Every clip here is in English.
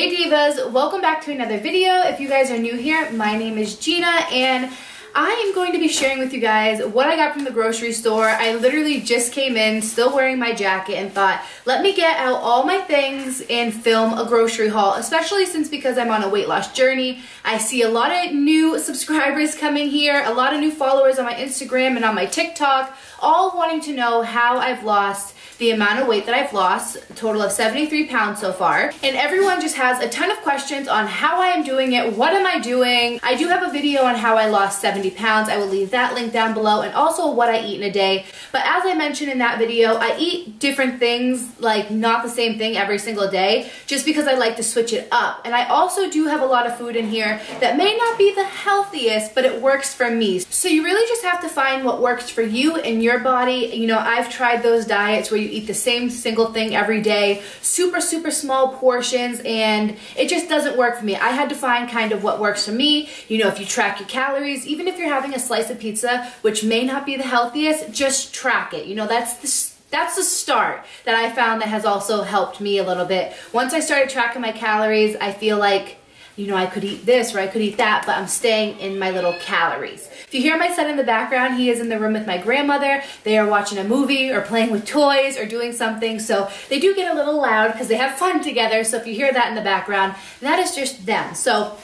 Hey Divas, welcome back to another video. If you guys are new here, my name is Gina and I am going to be sharing with you guys what I got from the grocery store. I literally just came in, still wearing my jacket, and thought, let me get out all my things and film a grocery haul, especially since because I'm on a weight loss journey. I see a lot of new subscribers coming here, a lot of new followers on my Instagram and on my TikTok, all wanting to know how I've lost the amount of weight that I've lost, a total of 73 pounds so far. And everyone just has a ton of questions on how I am doing it, what am I doing. I do have a video on how I lost 70 pounds. I will leave that link down below and also what I eat in a day. But as I mentioned in that video, I eat different things, like not the same thing every single day, just because I like to switch it up. And I also do have a lot of food in here that may not be the healthiest, but it works for me. So you really just have to find what works for you and your body. You know, I've tried those diets where you eat the same single thing every day, super, super small portions, and it just doesn't work for me. I had to find kind of what works for me. You know, if you track your calories, even if you're having a slice of pizza, which may not be the healthiest, just track it. You know, that's the that's the start that I found that has also helped me a little bit. Once I started tracking my calories, I feel like you know, I could eat this or I could eat that, but I'm staying in my little calories. If you hear my son in the background, he is in the room with my grandmother. They are watching a movie or playing with toys or doing something. So they do get a little loud because they have fun together. So if you hear that in the background, that is just them. So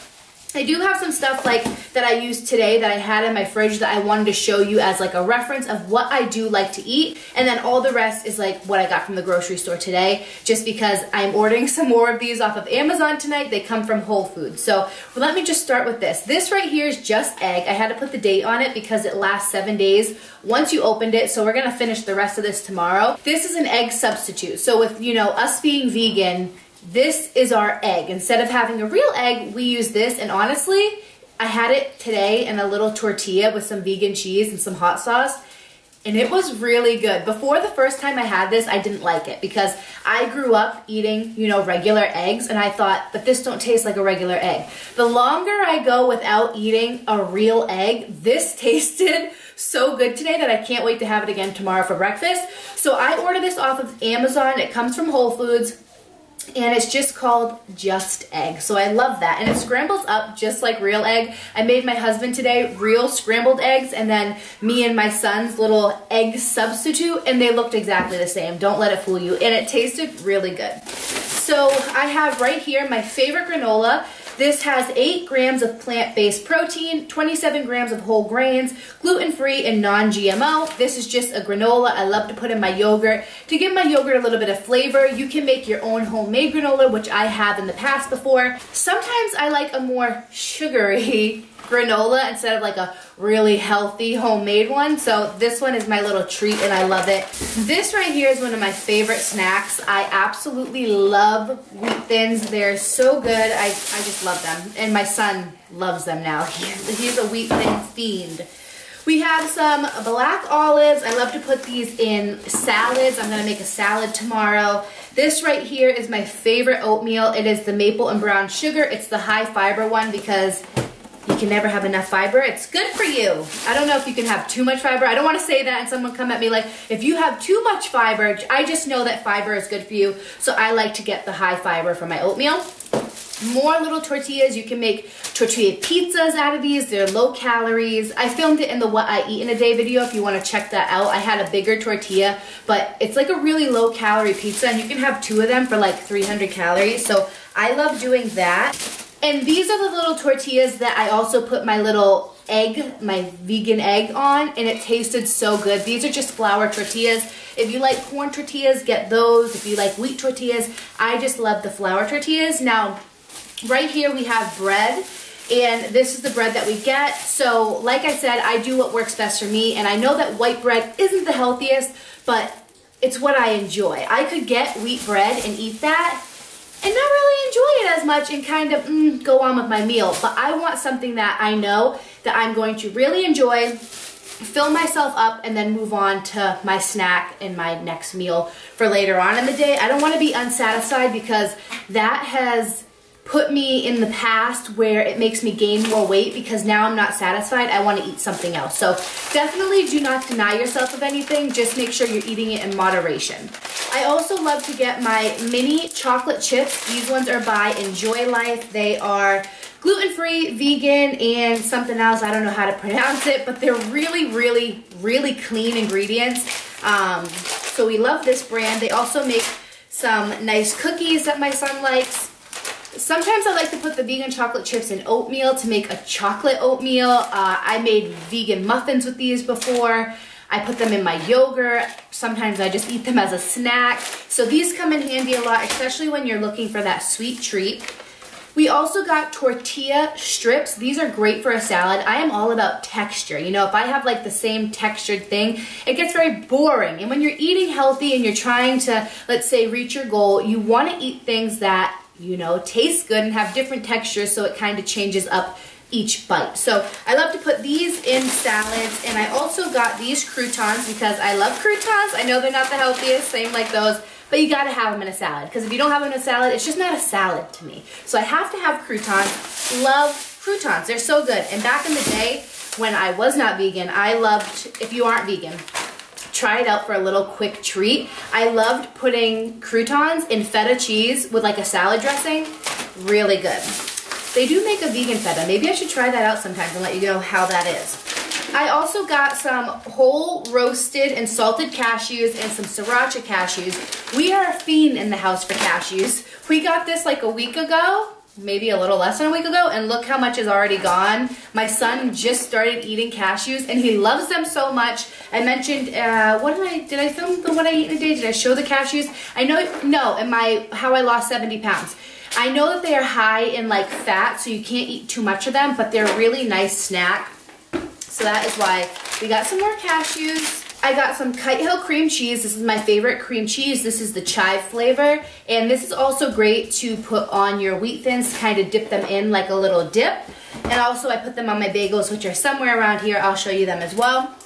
I do have some stuff like that I used today that I had in my fridge that I wanted to show you as like a reference of what I do like to eat. And then all the rest is like what I got from the grocery store today, just because I'm ordering some more of these off of Amazon tonight. They come from Whole Foods. So let me just start with this. This right here is just egg. I had to put the date on it because it lasts seven days once you opened it. So we're gonna finish the rest of this tomorrow. This is an egg substitute. So with, you know, us being vegan, this is our egg. Instead of having a real egg, we use this. And honestly, I had it today in a little tortilla with some vegan cheese and some hot sauce. And it was really good. Before the first time I had this, I didn't like it because I grew up eating, you know, regular eggs and I thought, but this don't taste like a regular egg. The longer I go without eating a real egg, this tasted so good today that I can't wait to have it again tomorrow for breakfast. So I ordered this off of Amazon. It comes from Whole Foods and it's just called Just Egg. So I love that. And it scrambles up just like real egg. I made my husband today real scrambled eggs and then me and my son's little egg substitute and they looked exactly the same. Don't let it fool you. And it tasted really good. So I have right here my favorite granola. This has 8 grams of plant-based protein, 27 grams of whole grains, gluten-free and non-GMO. This is just a granola I love to put in my yogurt. To give my yogurt a little bit of flavor, you can make your own homemade granola, which I have in the past before. Sometimes I like a more sugary granola instead of like a really healthy homemade one. So this one is my little treat and I love it. This right here is one of my favorite snacks. I absolutely love wheat thins. They're so good. I, I just love them. And my son loves them now. he's a wheat thin fiend. We have some black olives. I love to put these in salads. I'm gonna make a salad tomorrow. This right here is my favorite oatmeal. It is the maple and brown sugar. It's the high fiber one because you can never have enough fiber. It's good for you. I don't know if you can have too much fiber. I don't want to say that and someone come at me like, if you have too much fiber, I just know that fiber is good for you. So I like to get the high fiber for my oatmeal. More little tortillas. You can make tortilla pizzas out of these. They're low calories. I filmed it in the what I eat in a day video if you want to check that out. I had a bigger tortilla, but it's like a really low calorie pizza and you can have two of them for like 300 calories. So I love doing that. And these are the little tortillas that I also put my little egg, my vegan egg on, and it tasted so good. These are just flour tortillas. If you like corn tortillas, get those. If you like wheat tortillas, I just love the flour tortillas. Now, right here we have bread, and this is the bread that we get. So, like I said, I do what works best for me, and I know that white bread isn't the healthiest, but it's what I enjoy. I could get wheat bread and eat that, and not really enjoy it as much and kind of mm, go on with my meal. But I want something that I know that I'm going to really enjoy, fill myself up, and then move on to my snack and my next meal for later on in the day. I don't want to be unsatisfied because that has put me in the past where it makes me gain more weight because now I'm not satisfied. I want to eat something else. So definitely do not deny yourself of anything. Just make sure you're eating it in moderation. I also love to get my mini chocolate chips. These ones are by Enjoy Life. They are gluten-free, vegan, and something else. I don't know how to pronounce it, but they're really, really, really clean ingredients. Um, so we love this brand. They also make some nice cookies that my son likes. Sometimes I like to put the vegan chocolate chips in oatmeal to make a chocolate oatmeal. Uh, I made vegan muffins with these before. I put them in my yogurt. Sometimes I just eat them as a snack. So these come in handy a lot, especially when you're looking for that sweet treat. We also got tortilla strips. These are great for a salad. I am all about texture. You know, if I have like the same textured thing, it gets very boring. And when you're eating healthy and you're trying to, let's say, reach your goal, you want to eat things that, you know, taste good and have different textures so it kind of changes up each bite. So I love to put these in salads and I also got these croutons because I love croutons. I know they're not the healthiest, same like those, but you gotta have them in a salad because if you don't have them in a salad, it's just not a salad to me. So I have to have croutons. Love croutons, they're so good. And back in the day when I was not vegan, I loved, if you aren't vegan, try it out for a little quick treat. I loved putting croutons in feta cheese with like a salad dressing. Really good. They do make a vegan feta. Maybe I should try that out sometimes and let you know how that is. I also got some whole roasted and salted cashews and some sriracha cashews. We are a fiend in the house for cashews. We got this like a week ago, maybe a little less than a week ago, and look how much is already gone. My son just started eating cashews and he loves them so much. I mentioned, uh, what did I, did I film the what I eat in a day? Did I show the cashews? I know, no, in my, how I lost 70 pounds. I know that they are high in like fat, so you can't eat too much of them, but they're a really nice snack. So that is why we got some more cashews. I got some Kite Hill cream cheese. This is my favorite cream cheese. This is the chive flavor. And this is also great to put on your wheat thins, kind of dip them in like a little dip. And also I put them on my bagels, which are somewhere around here. I'll show you them as well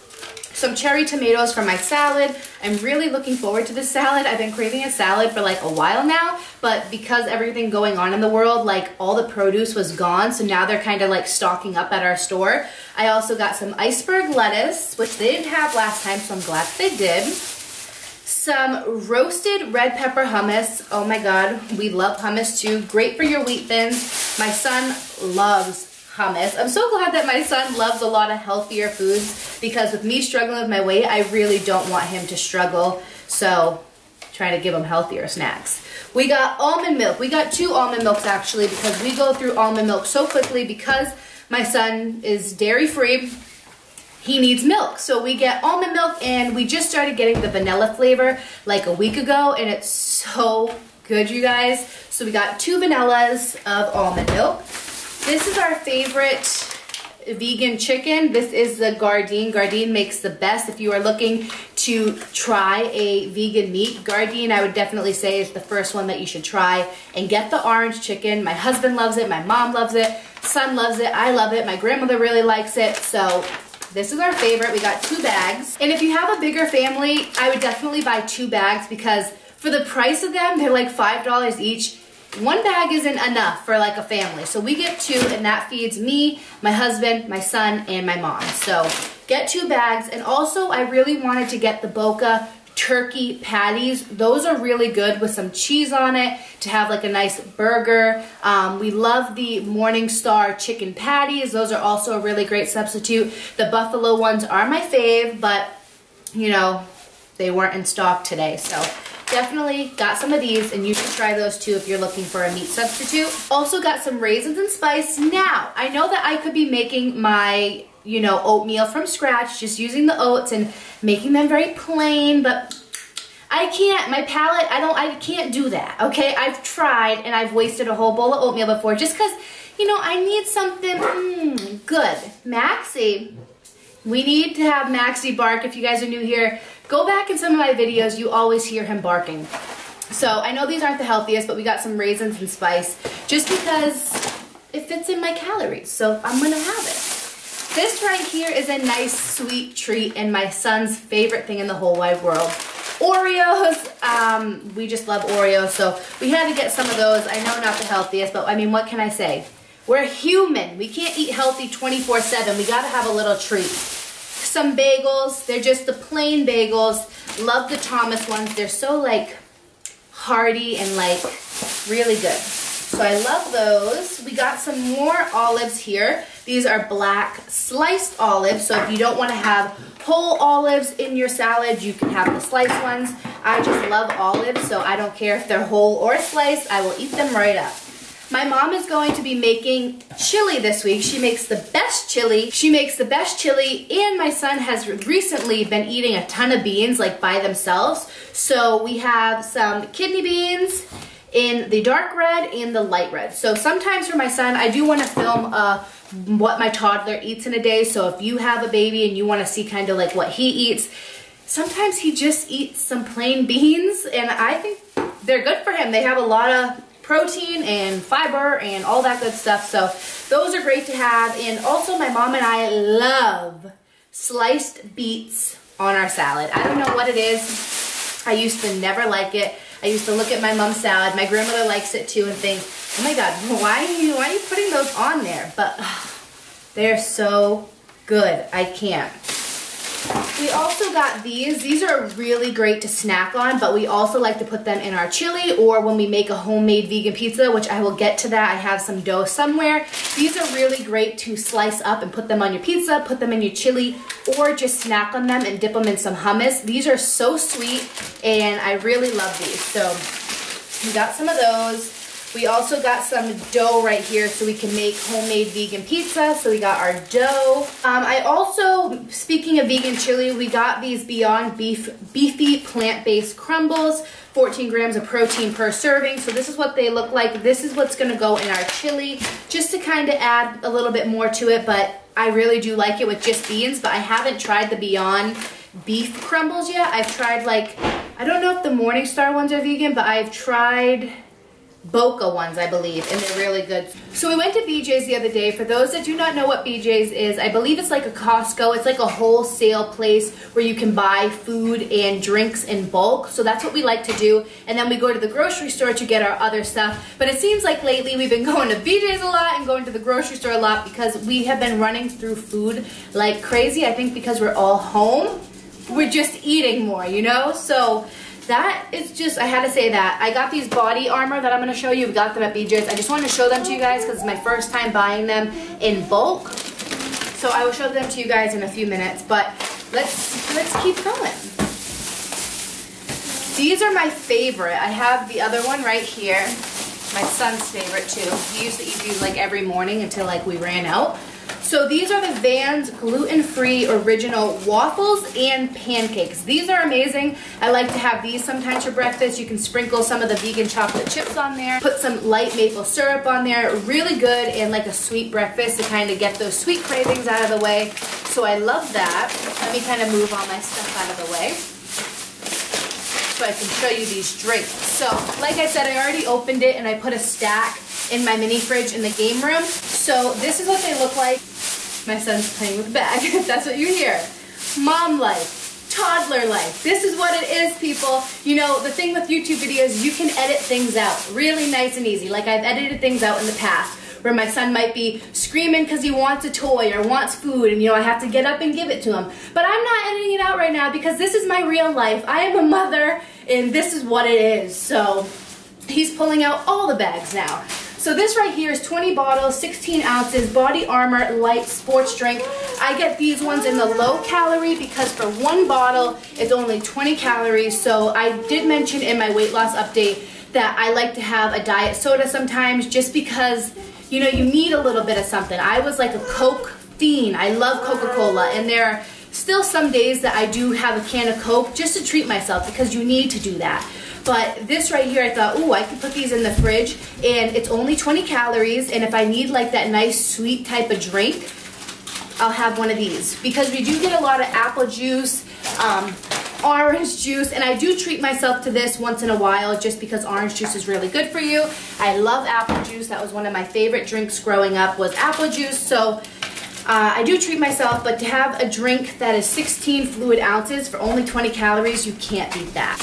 some cherry tomatoes for my salad. I'm really looking forward to this salad. I've been craving a salad for like a while now, but because everything going on in the world, like all the produce was gone, so now they're kind of like stocking up at our store. I also got some iceberg lettuce, which they didn't have last time, so I'm glad they did. Some roasted red pepper hummus. Oh my God, we love hummus too. Great for your wheat thins. My son loves hummus. I'm so glad that my son loves a lot of healthier foods because with me struggling with my weight, I really don't want him to struggle. So trying to give him healthier snacks. We got almond milk. We got two almond milks actually because we go through almond milk so quickly because my son is dairy free. He needs milk. So we get almond milk and we just started getting the vanilla flavor like a week ago and it's so good, you guys. So we got two vanillas of almond milk. This is our favorite vegan chicken. This is the Gardein. Gardein makes the best. If you are looking to try a vegan meat, Gardein I would definitely say is the first one that you should try. And get the orange chicken. My husband loves it. My mom loves it. Son loves it. I love it. My grandmother really likes it. So this is our favorite. We got two bags. And if you have a bigger family, I would definitely buy two bags because for the price of them, they're like $5 each one bag isn't enough for like a family. So we get two and that feeds me, my husband, my son, and my mom. So get two bags. And also I really wanted to get the Boca turkey patties. Those are really good with some cheese on it to have like a nice burger. Um, we love the Morningstar chicken patties. Those are also a really great substitute. The buffalo ones are my fave, but you know, they weren't in stock today. So Definitely got some of these and you should try those too if you're looking for a meat substitute. Also got some raisins and spice. Now, I know that I could be making my, you know, oatmeal from scratch, just using the oats and making them very plain, but I can't, my palate, I don't, I can't do that, okay? I've tried and I've wasted a whole bowl of oatmeal before just because, you know, I need something mm, good. Maxie, we need to have Maxie bark if you guys are new here. Go back in some of my videos, you always hear him barking. So I know these aren't the healthiest, but we got some raisins and spice just because it fits in my calories. So I'm gonna have it. This right here is a nice sweet treat and my son's favorite thing in the whole wide world. Oreos, um, we just love Oreos, so we had to get some of those. I know not the healthiest, but I mean, what can I say? We're human. We can't eat healthy 24-7. We gotta have a little treat some bagels. They're just the plain bagels. Love the Thomas ones. They're so like hearty and like really good. So I love those. We got some more olives here. These are black sliced olives. So if you don't want to have whole olives in your salad, you can have the sliced ones. I just love olives, so I don't care if they're whole or sliced. I will eat them right up. My mom is going to be making chili this week. She makes the best chili. She makes the best chili and my son has recently been eating a ton of beans like by themselves. So we have some kidney beans in the dark red and the light red. So sometimes for my son, I do want to film uh, what my toddler eats in a day. So if you have a baby and you want to see kind of like what he eats, sometimes he just eats some plain beans and I think they're good for him. They have a lot of protein and fiber and all that good stuff. So those are great to have. And also my mom and I love sliced beets on our salad. I don't know what it is. I used to never like it. I used to look at my mom's salad. My grandmother likes it too and think, oh my God, why are you, why are you putting those on there? But they're so good. I can't. We also got these. These are really great to snack on, but we also like to put them in our chili or when we make a homemade vegan pizza, which I will get to that. I have some dough somewhere. These are really great to slice up and put them on your pizza, put them in your chili, or just snack on them and dip them in some hummus. These are so sweet, and I really love these. So we got some of those. We also got some dough right here so we can make homemade vegan pizza. So we got our dough. Um, I also, speaking of vegan chili, we got these Beyond Beef Beefy Plant-Based Crumbles. 14 grams of protein per serving. So this is what they look like. This is what's gonna go in our chili, just to kind of add a little bit more to it, but I really do like it with just beans, but I haven't tried the Beyond Beef Crumbles yet. I've tried like, I don't know if the Morningstar ones are vegan, but I've tried Boca ones, I believe, and they're really good. So we went to BJ's the other day. For those that do not know what BJ's is, I believe it's like a Costco. It's like a wholesale place where you can buy food and drinks in bulk. So that's what we like to do. And then we go to the grocery store to get our other stuff. But it seems like lately we've been going to BJ's a lot and going to the grocery store a lot because we have been running through food like crazy. I think because we're all home, we're just eating more, you know? So that is just, I had to say that. I got these body armor that I'm going to show you. We got them at BJ's. I just wanted to show them to you guys because it's my first time buying them in bulk. So I will show them to you guys in a few minutes. But let's, let's keep going. These are my favorite. I have the other one right here. My son's favorite too. He used to eat these like every morning until like we ran out. So these are the Van's gluten-free original waffles and pancakes. These are amazing. I like to have these sometimes for breakfast. You can sprinkle some of the vegan chocolate chips on there, put some light maple syrup on there. Really good and like a sweet breakfast to kind of get those sweet cravings out of the way. So I love that. Let me kind of move all my stuff out of the way so I can show you these drinks. So, like I said, I already opened it and I put a stack in my mini fridge in the game room. So this is what they look like. My son's playing with the bag, that's what you hear. Mom life, toddler life. This is what it is, people. You know, the thing with YouTube videos, you can edit things out really nice and easy. Like I've edited things out in the past where my son might be screaming because he wants a toy or wants food and you know I have to get up and give it to him. But I'm not editing it out right now because this is my real life. I am a mother and this is what it is. So he's pulling out all the bags now. So this right here is 20 bottles, 16 ounces, Body Armor Light Sports Drink. I get these ones in the low calorie because for one bottle, it's only 20 calories. So I did mention in my weight loss update that I like to have a diet soda sometimes just because, you know, you need a little bit of something. I was like a Coke fiend. I love Coca-Cola and there are still some days that I do have a can of Coke just to treat myself because you need to do that. But this right here, I thought, ooh, I could put these in the fridge and it's only 20 calories. And if I need like that nice sweet type of drink, I'll have one of these. Because we do get a lot of apple juice, um, orange juice, and I do treat myself to this once in a while just because orange juice is really good for you. I love apple juice. That was one of my favorite drinks growing up was apple juice. So uh, I do treat myself, but to have a drink that is 16 fluid ounces for only 20 calories, you can't beat that.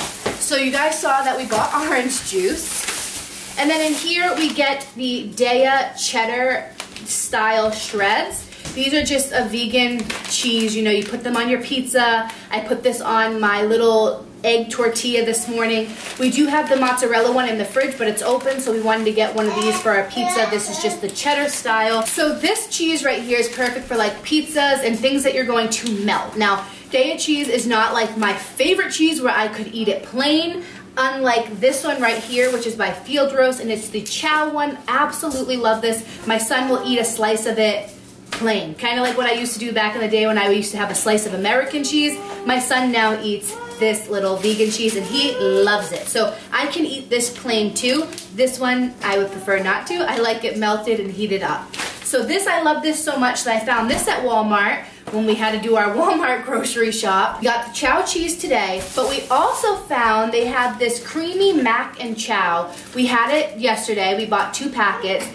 So you guys saw that we bought orange juice. And then in here we get the Daiya cheddar style shreds. These are just a vegan cheese. You know, you put them on your pizza. I put this on my little egg tortilla this morning. We do have the mozzarella one in the fridge, but it's open, so we wanted to get one of these for our pizza. This is just the cheddar style. So this cheese right here is perfect for like pizzas and things that you're going to melt. Now, Daiya cheese is not like my favorite cheese where I could eat it plain. Unlike this one right here, which is by Field Roast, and it's the Chao one. Absolutely love this. My son will eat a slice of it plain. Kind of like what I used to do back in the day when I used to have a slice of American cheese. My son now eats this little vegan cheese and he loves it. So I can eat this plain too. This one I would prefer not to. I like it melted and heated up. So this, I love this so much that I found this at Walmart when we had to do our Walmart grocery shop. We got the Chao cheese today, but we also found they had this creamy mac and Chao. We had it yesterday. We bought two packets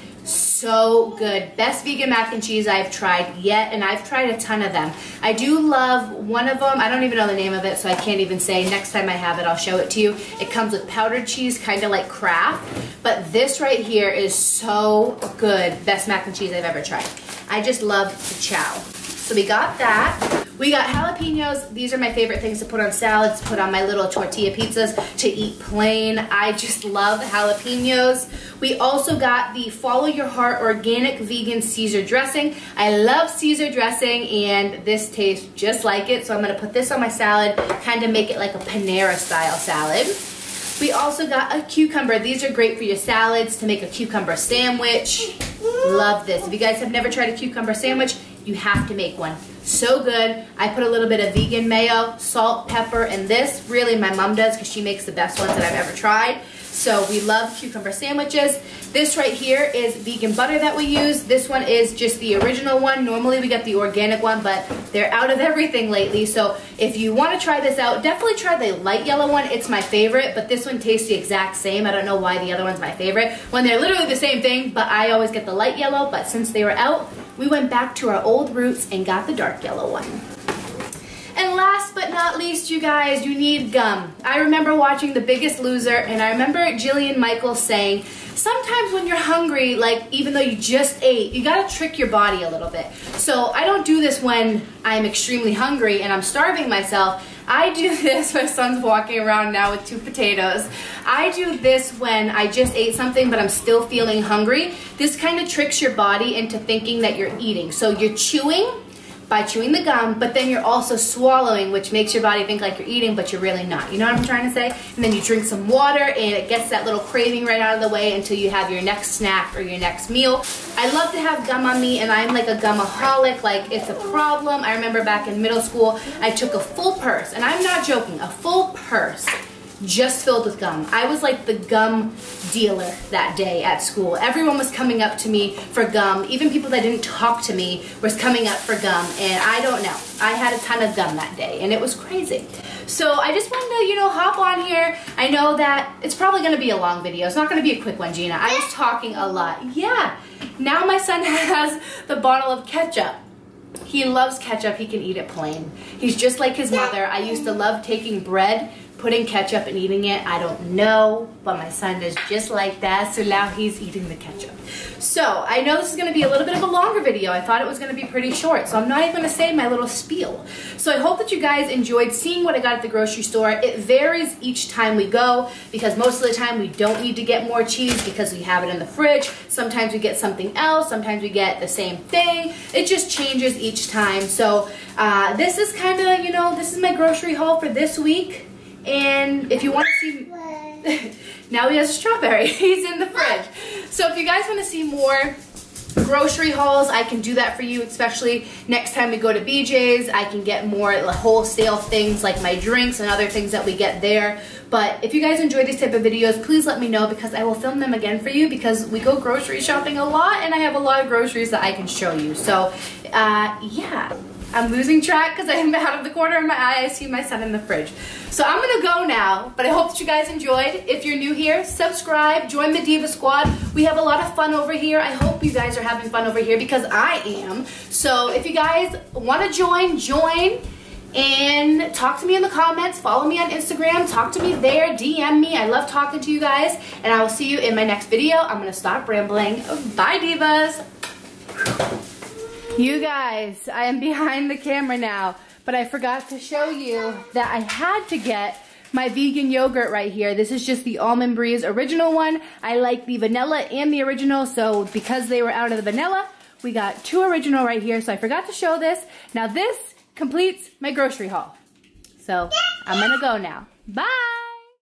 so good. Best vegan mac and cheese I've tried yet, and I've tried a ton of them. I do love one of them. I don't even know the name of it, so I can't even say. Next time I have it, I'll show it to you. It comes with powdered cheese, kind of like Kraft, but this right here is so good. Best mac and cheese I've ever tried. I just love the Chao. So we got that. We got jalapenos. These are my favorite things to put on salads, put on my little tortilla pizzas, to eat plain. I just love jalapenos. We also got the Follow Your Heart Organic Vegan Caesar Dressing. I love Caesar dressing and this tastes just like it. So I'm gonna put this on my salad, kind of make it like a Panera style salad. We also got a cucumber. These are great for your salads to make a cucumber sandwich. Love this. If you guys have never tried a cucumber sandwich, you have to make one. So good. I put a little bit of vegan mayo, salt, pepper, and this. Really, my mom does because she makes the best ones that I've ever tried. So we love cucumber sandwiches. This right here is vegan butter that we use. This one is just the original one. Normally we get the organic one, but they're out of everything lately. So if you want to try this out, definitely try the light yellow one. It's my favorite, but this one tastes the exact same. I don't know why the other one's my favorite when they're literally the same thing, but I always get the light yellow. But since they were out, we went back to our old roots and got the dark yellow one. And last but not least, you guys, you need gum. I remember watching The Biggest Loser, and I remember Jillian Michaels saying, sometimes when you're hungry, like even though you just ate, you gotta trick your body a little bit. So I don't do this when I'm extremely hungry and I'm starving myself. I do this, my son's walking around now with two potatoes. I do this when I just ate something but I'm still feeling hungry. This kind of tricks your body into thinking that you're eating. So you're chewing by chewing the gum, but then you're also swallowing, which makes your body think like you're eating, but you're really not. You know what I'm trying to say? And then you drink some water and it gets that little craving right out of the way until you have your next snack or your next meal. I love to have gum on me and I'm like a gumaholic, like it's a problem. I remember back in middle school, I took a full purse, and I'm not joking, a full purse just filled with gum. I was like the gum dealer that day at school. Everyone was coming up to me for gum. Even people that didn't talk to me was coming up for gum. And I don't know. I had a ton of gum that day and it was crazy. So I just wanted to, you know, hop on here. I know that it's probably going to be a long video. It's not going to be a quick one, Gina. I was talking a lot. Yeah. Now my son has the bottle of ketchup. He loves ketchup. He can eat it plain. He's just like his mother. I used to love taking bread putting ketchup and eating it. I don't know, but my son is just like that, so now he's eating the ketchup. So I know this is gonna be a little bit of a longer video. I thought it was gonna be pretty short, so I'm not even gonna say my little spiel. So I hope that you guys enjoyed seeing what I got at the grocery store. It varies each time we go, because most of the time we don't need to get more cheese because we have it in the fridge. Sometimes we get something else, sometimes we get the same thing. It just changes each time. So uh, this is kind of, you know, this is my grocery haul for this week. And if you want to see, now he has. He's in the fridge. So if you guys want to see more grocery hauls, I can do that for you, especially next time we go to BJ's. I can get more wholesale things like my drinks and other things that we get there. But if you guys enjoy these type of videos, please let me know because I will film them again for you because we go grocery shopping a lot and I have a lot of groceries that I can show you. So uh, yeah. I'm losing track because I'm out of the corner of my eye. I see my son in the fridge. So I'm gonna go now, but I hope that you guys enjoyed. If you're new here, subscribe, join the Diva Squad. We have a lot of fun over here. I hope you guys are having fun over here because I am. So if you guys wanna join, join and talk to me in the comments, follow me on Instagram, talk to me there, DM me. I love talking to you guys, and I will see you in my next video. I'm gonna stop rambling. Bye, divas. You guys, I am behind the camera now, but I forgot to show you that I had to get my vegan yogurt right here. This is just the Almond Breeze original one. I like the vanilla and the original, so because they were out of the vanilla, we got two original right here, so I forgot to show this. Now this completes my grocery haul. So I'm gonna go now. Bye!